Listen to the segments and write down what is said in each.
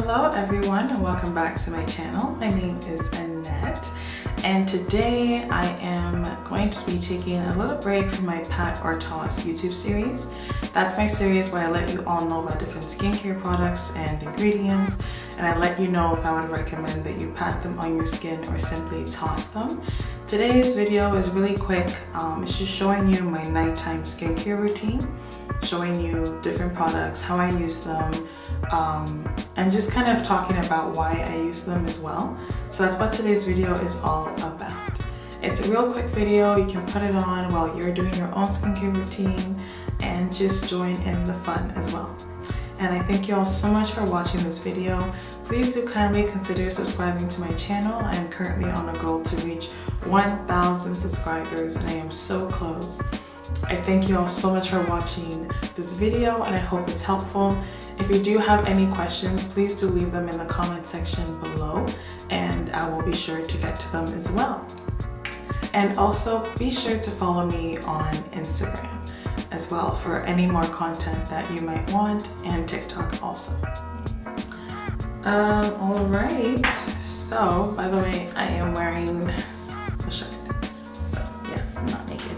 Hello everyone and welcome back to my channel. My name is Annette and today I am going to be taking a little break from my Pat or Toss YouTube series. That's my series where I let you all know about different skincare products and ingredients and I let you know if I would recommend that you pat them on your skin or simply toss them. Today's video is really quick. Um, it's just showing you my nighttime skincare routine showing you different products, how I use them, um, and just kind of talking about why I use them as well. So that's what today's video is all about. It's a real quick video. You can put it on while you're doing your own skincare routine and just join in the fun as well. And I thank you all so much for watching this video. Please do kindly consider subscribing to my channel. I am currently on a goal to reach 1,000 subscribers and I am so close. I thank you all so much for watching this video and I hope it's helpful. If you do have any questions, please do leave them in the comment section below and I will be sure to get to them as well. And also be sure to follow me on Instagram as well for any more content that you might want and TikTok also. Um, all right, so by the way, I am wearing a shirt. So yeah, I'm not naked.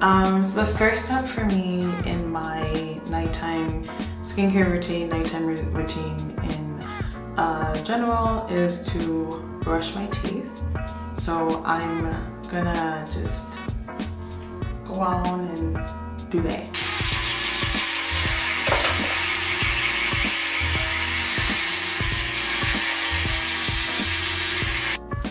Um, so the first step for me in my nighttime skincare routine, nighttime routine in uh, general is to brush my teeth. So I'm gonna just go on and do that.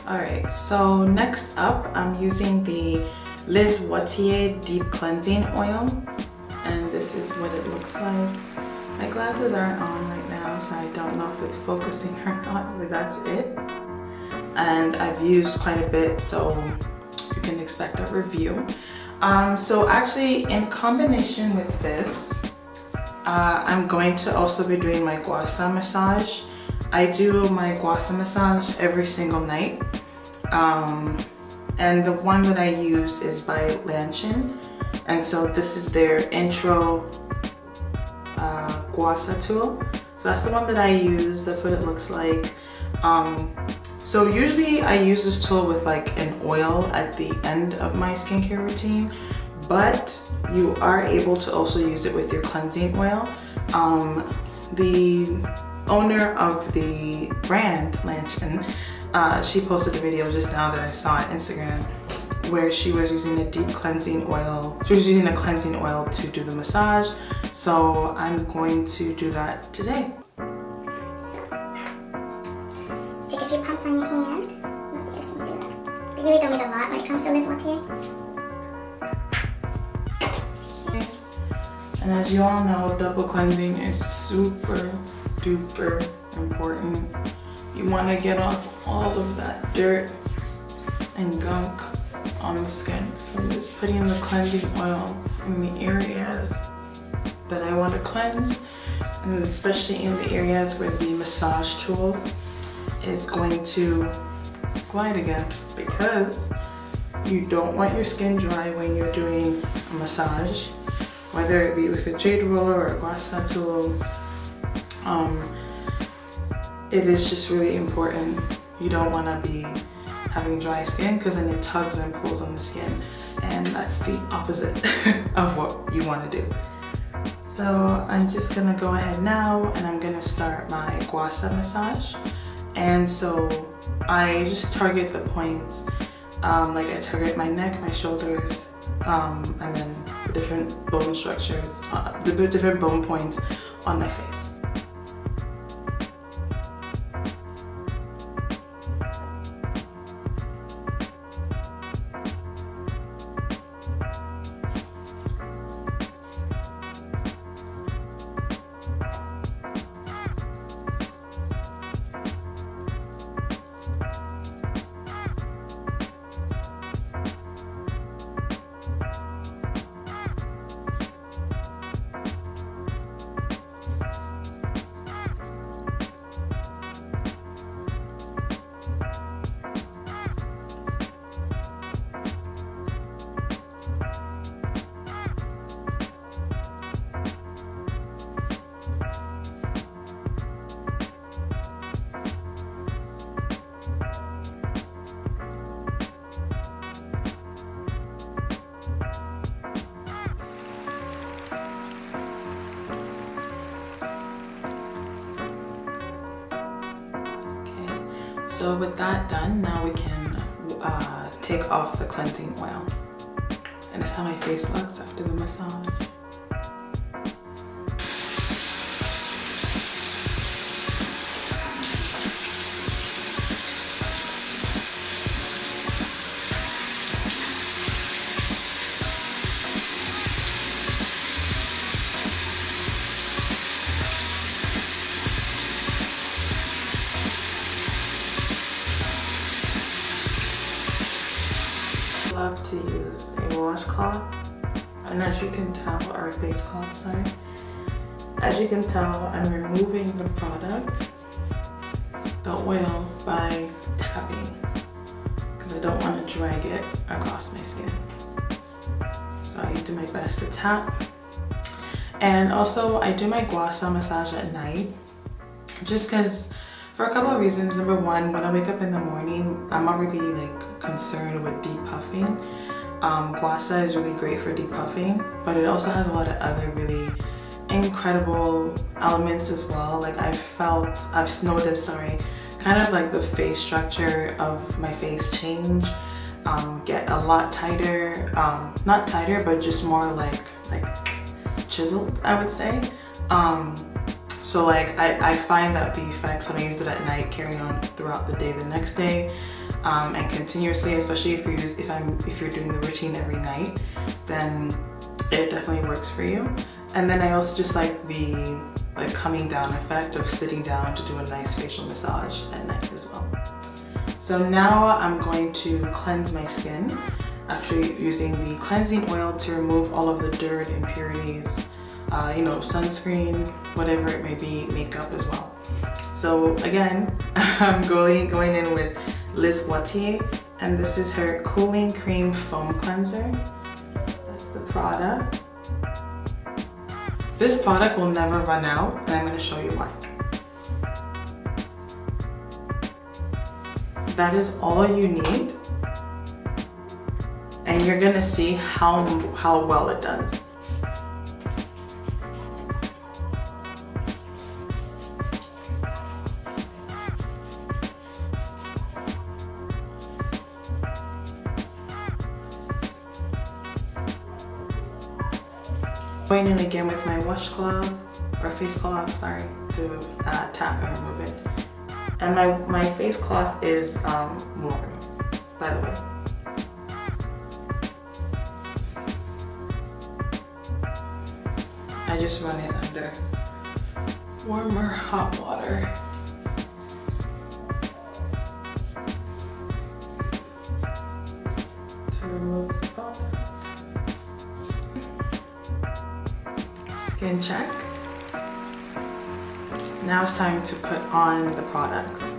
All right, so next up, I'm using the Lise Watier Deep Cleansing Oil. And this is what it looks like. My glasses aren't on right now, so I don't know if it's focusing or not, but that's it. And I've used quite a bit, so you can expect a review. Um, so actually, in combination with this, uh, I'm going to also be doing my gua sha massage. I do my gua sha massage every single night. Um, and the one that I use is by Lanshin. And so this is their intro uh, gua sha tool. So that's the one that I use. That's what it looks like. Um, so usually I use this tool with like an oil at the end of my skincare routine, but you are able to also use it with your cleansing oil. Um, the owner of the brand, Lanshin, uh, she posted a video just now that I saw on Instagram where she was using a deep cleansing oil. She was using a cleansing oil to do the massage. So I'm going to do that today. Really don't need a lot when it comes to Watier. And as you all know, double cleansing is super duper important. You want to get off all of that dirt and gunk on the skin. So I'm just putting the cleansing oil in the areas that I want to cleanse and especially in the areas where the massage tool is going to glide against because you don't want your skin dry when you're doing a massage whether it be with a jade roller or a gua sha tool um, it is just really important you don't want to be having dry skin because then it tugs and pulls on the skin and that's the opposite of what you want to do. So I'm just gonna go ahead now and I'm gonna start my gua sha massage. And so I just target the points, um, like I target my neck, my shoulders, um, and then different bone structures, uh, the different bone points on my face. So with that done, now we can uh, take off the cleansing oil. And it's how my face looks after the massage. And as you can tell, a face cloth, sorry. As you can tell, I'm removing the product, the oil, by tapping because I don't want to drag it across my skin. So I do my best to tap. And also I do my gua sha massage at night just because for a couple of reasons. Number one, when I wake up in the morning, I'm already like concerned with deep depuffing. Um, gua sha is really great for depuffing, but it also has a lot of other really incredible elements as well. Like I felt, I've noticed, sorry, kind of like the face structure of my face change, um, get a lot tighter, um, not tighter, but just more like, like chiseled, I would say. Um, so like I, I find that the effects when I use it at night carry on throughout the day the next day um, and continuously, especially if you use if I'm if you're doing the routine every night, then it definitely works for you. And then I also just like the like coming down effect of sitting down to do a nice facial massage at night as well. So now I'm going to cleanse my skin after using the cleansing oil to remove all of the dirt, impurities, uh, you know, sunscreen, whatever it may be, makeup as well. So again, I'm going, going in with Lise Watier, and this is her Cooling Cream Foam Cleanser. That's the product. This product will never run out, and I'm gonna show you why. That is all you need, and you're gonna see how, how well it does. Going in again with my washcloth or face cloth, sorry, to uh, tap and remove it. And my, my face cloth is um, warm, by the way. I just run it under warmer hot water. Check. Now it's time to put on the products.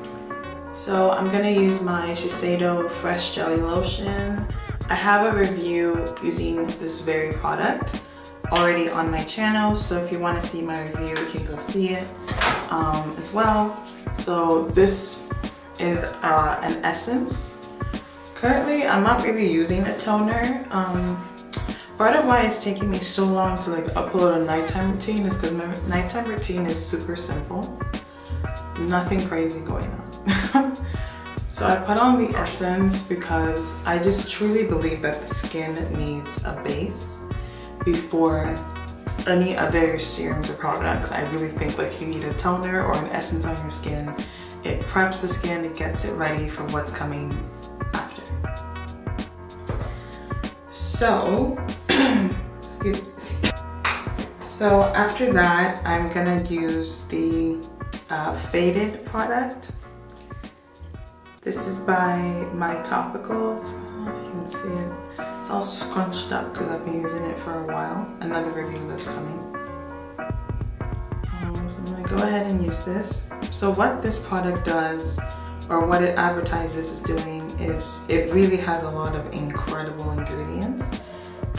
So I'm gonna use my Shiseido Fresh Jelly Lotion. I have a review using this very product already on my channel, so if you wanna see my review, you can go see it um, as well. So this is uh, an essence. Currently, I'm not really using a toner. Um, Part of why it's taking me so long to like upload a nighttime routine is because my nighttime routine is super simple. Nothing crazy going on. so I put on the essence because I just truly believe that the skin needs a base before any other serums or products. I really think like you need a toner or an essence on your skin. It preps the skin, it gets it ready for what's coming after. So so after that, I'm gonna use the uh, Faded product. This is by My Topicals. You can see it. It's all scrunched up because I've been using it for a while. Another review that's coming. Um, so I'm gonna go ahead and use this. So what this product does, or what it advertises is doing, is it really has a lot of incredible ingredients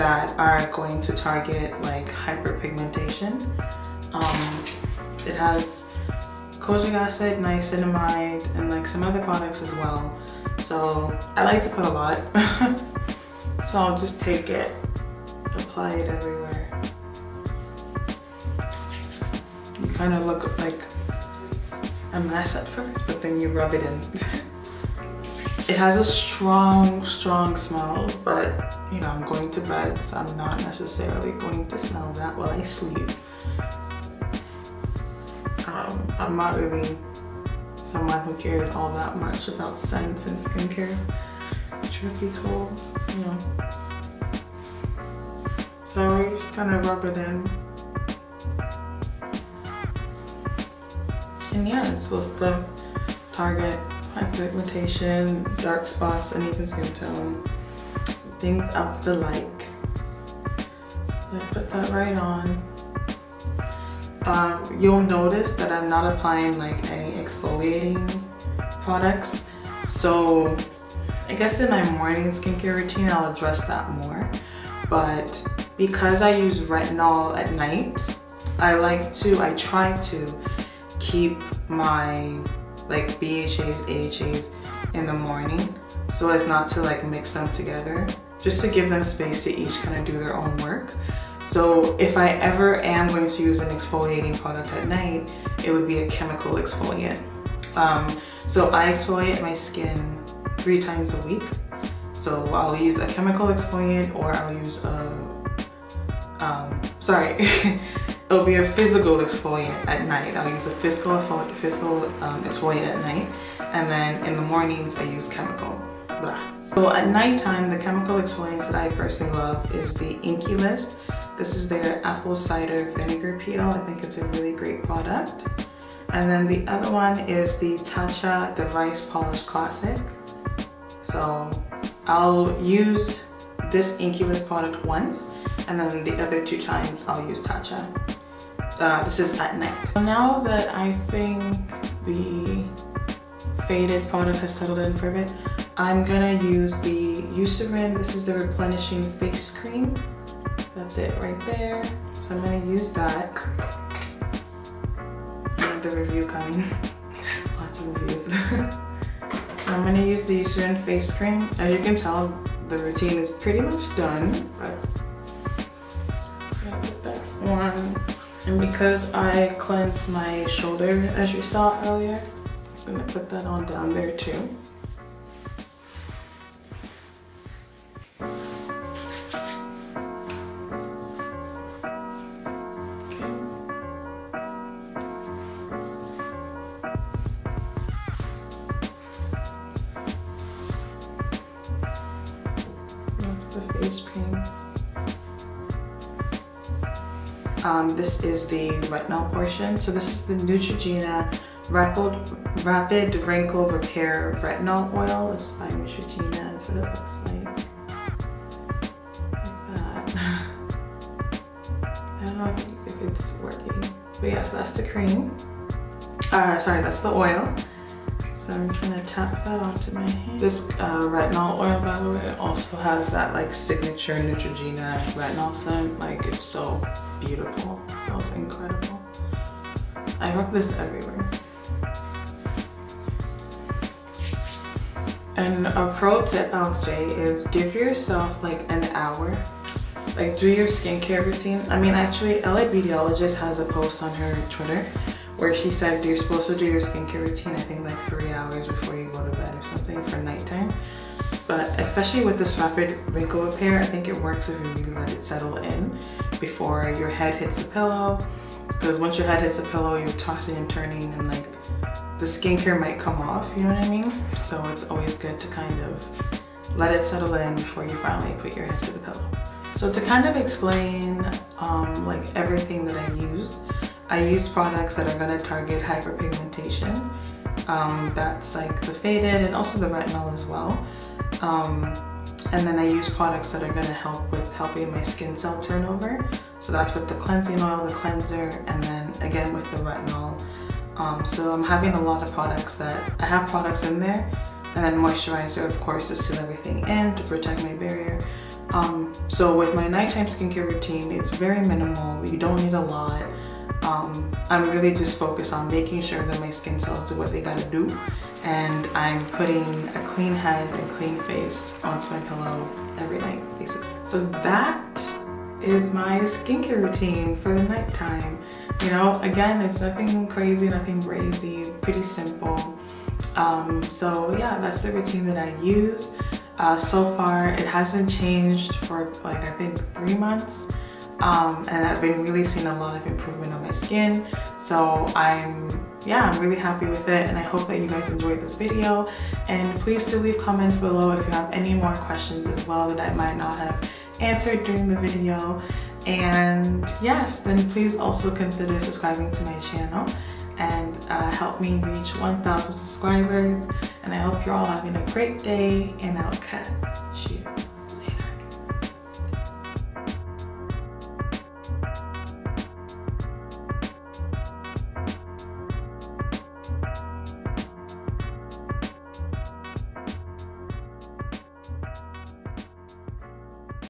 that are going to target like hyperpigmentation. Um, it has kojic acid, niacinamide, and like some other products as well. So I like to put a lot. so I'll just take it, apply it everywhere. You kind of look like a mess at first, but then you rub it in. it has a strong, strong smell, but you know, I'm going to bed, so I'm not necessarily going to smell that while I sleep. Um, I'm not really someone who cares all that much about scents and skincare, truth be told, you know. So we just kind of rub it in. And yeah, it's supposed to target hyperpigmentation, dark spots, uneven skin tone, things of the like. I put that right on. Um, you'll notice that I'm not applying like any exfoliating products. So I guess in my morning skincare routine, I'll address that more. But because I use retinol at night, I like to, I try to keep my like BHAs, AHAs in the morning so as not to like mix them together just to give them space to each kind of do their own work. So if I ever am going to use an exfoliating product at night, it would be a chemical exfoliant. Um, so I exfoliate my skin three times a week. So I'll use a chemical exfoliant or I'll use a, um, sorry, it'll be a physical exfoliant at night. I'll use a physical, physical um, exfoliant at night. And then in the mornings, I use chemical. Blah. So at nighttime, the chemical exfoliants that I personally love is the INKEY List. This is their apple cider vinegar peel. I think it's a really great product. And then the other one is the Tatcha The Rice Polish Classic. So I'll use this INKEY List product once and then the other two times I'll use Tatcha. Uh, this is at night. Now that I think the faded product has settled in for a bit, I'm gonna use the Eucerin, this is the replenishing face cream. That's it right there. So I'm gonna use that. the review coming. Lots of reviews. I'm gonna use the Eucerin face cream. As you can tell, the routine is pretty much done, but And because I cleansed my shoulder, as you saw earlier, I'm gonna put that on down there too. the face cream. Um, this is the retinol portion. So this is the Neutrogena Rapid, Rapid Wrinkle Repair Retinol Oil. It's by Neutrogena, that's what it looks like. That. I don't know if it's working. But yeah, so that's the cream. Uh, sorry, that's the oil. So I'm just gonna tap that onto my hand. This uh, retinol oil, by the way, also has that like signature Neutrogena retinol scent. Like it's so beautiful, it smells incredible. I rub this everywhere. And a pro tip I'll say is give yourself like an hour like do your skincare routine. I mean actually LA Beautyologist has a post on her Twitter where she said you're supposed to do your skincare routine, I think like three hours before you go to bed or something for nighttime. But especially with this rapid wrinkle repair, I think it works if you let it settle in before your head hits the pillow. Because once your head hits the pillow, you're tossing and turning and like the skincare might come off, you know what I mean? So it's always good to kind of let it settle in before you finally put your head to the pillow. So to kind of explain um, like everything that I used, I use products that are going to target hyperpigmentation. Um, that's like the faded and also the retinol as well. Um, and then I use products that are going to help with helping my skin cell turnover. So that's with the cleansing oil, the cleanser, and then again with the retinol. Um, so I'm having a lot of products that, I have products in there, and then moisturizer of course to seal everything in to protect my barrier. Um, so with my nighttime skincare routine, it's very minimal, you don't need a lot. Um, I'm really just focused on making sure that my skin cells do what they gotta do and I'm putting a clean head and clean face onto my pillow every night basically. So that is my skincare routine for the nighttime. You know, again, it's nothing crazy, nothing crazy, pretty simple. Um, so yeah, that's the routine that I use. Uh, so far, it hasn't changed for like I think three months. Um, and I've been really seeing a lot of improvement on my skin. So I'm, yeah, I'm really happy with it and I hope that you guys enjoyed this video. And please do leave comments below if you have any more questions as well that I might not have answered during the video. And yes, then please also consider subscribing to my channel and uh, help me reach 1,000 subscribers. And I hope you're all having a great day and I'll catch